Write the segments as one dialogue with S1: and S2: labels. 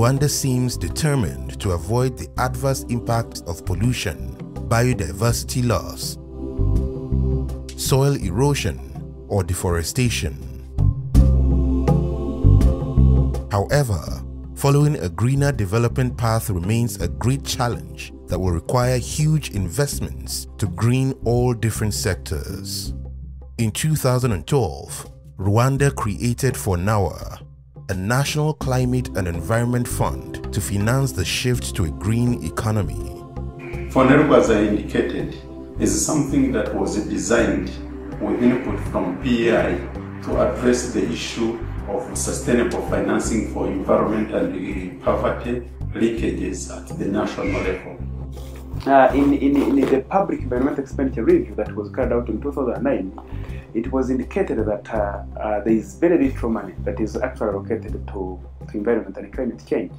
S1: Rwanda seems determined to avoid the adverse impacts of pollution, biodiversity loss, soil erosion, or deforestation. However, following a greener development path remains a great challenge that will require huge investments to green all different sectors. In 2012, Rwanda created FONERWA, a national climate and environment fund to finance the shift to a green economy.
S2: FONERWA, as I indicated, is something that was designed with input from PEI to address the issue of sustainable financing for environment and poverty linkages at the national level.
S3: Uh, in, in, in the public environmental expenditure review that was carried out in 2009, it was indicated that uh, uh, there is very little money that is actually allocated to, to environment and climate change.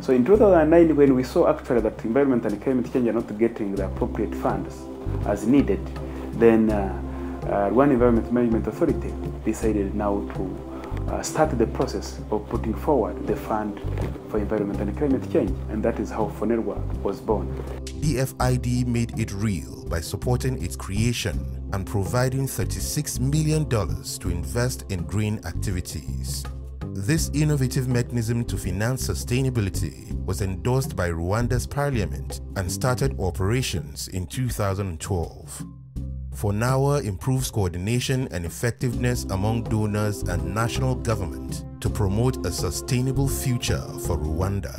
S3: So in 2009, when we saw actually that environment and climate change are not getting the appropriate funds as needed, then uh, uh, One Environment Management Authority decided now to uh, start the process of putting forward the fund for environment and climate change, and that is how FONERWA was born.
S1: DFID made it real by supporting its creation and providing $36 million to invest in green activities. This innovative mechanism to finance sustainability was endorsed by Rwanda's parliament and started operations in 2012. FONERWA improves coordination and effectiveness among donors and national government to promote a sustainable future for Rwanda.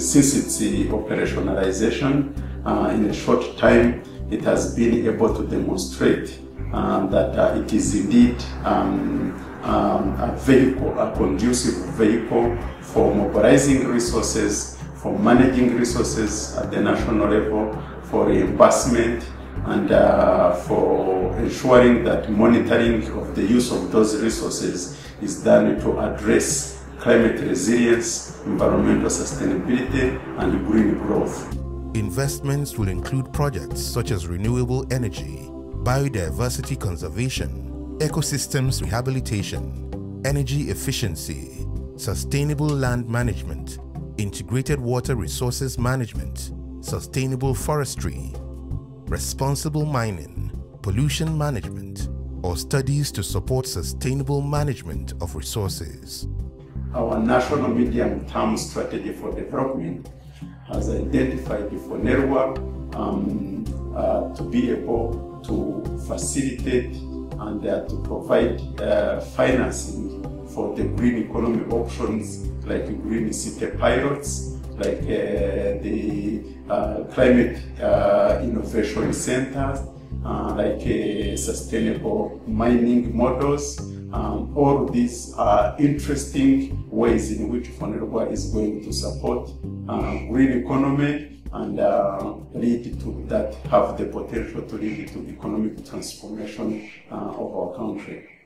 S2: Since its operationalization, uh, in a short time, it has been able to demonstrate uh, that uh, it is indeed um, um, a vehicle, a conducive vehicle for mobilizing resources, for managing resources at the national level, for reimbursement, and uh, for ensuring that monitoring of the use of those resources is done to address climate resilience, environmental sustainability, and green growth.
S1: Investments will include projects such as renewable energy, biodiversity conservation, ecosystems rehabilitation, energy efficiency, sustainable land management, integrated water resources management, sustainable forestry, responsible mining, pollution management, or studies to support sustainable management of resources.
S2: Our national medium-term strategy for development has identified FONERWA um, uh, to be able to facilitate and uh, to provide uh, financing for the green economy options like green city pilots, like uh, the uh, climate uh, innovation centers, like sustainable mining models. Um, all these are interesting ways in which FONERWA is going to support green economy and uh, lead to that have the potential to lead to economic transformation uh, of our country.